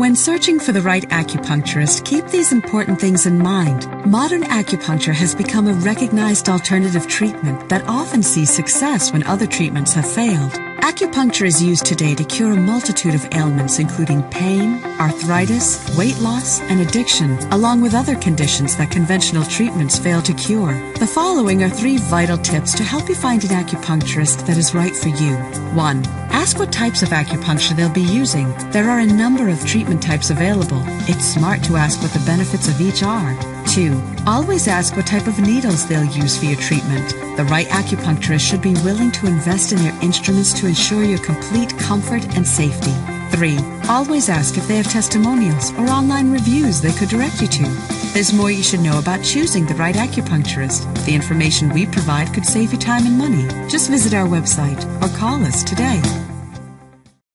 When searching for the right acupuncturist, keep these important things in mind. Modern acupuncture has become a recognized alternative treatment that often sees success when other treatments have failed. Acupuncture is used today to cure a multitude of ailments, including pain, arthritis, weight loss, and addiction, along with other conditions that conventional treatments fail to cure. The following are three vital tips to help you find an acupuncturist that is right for you. 1. Ask what types of acupuncture they'll be using. There are a number of treatment types available. It's smart to ask what the benefits of each are. 2. Always ask what type of needles they'll use for your treatment. The right acupuncturist should be willing to invest in their instruments to ensure your complete comfort and safety. 3. Always ask if they have testimonials or online reviews they could direct you to. There's more you should know about choosing the right acupuncturist. The information we provide could save you time and money. Just visit our website or call us today.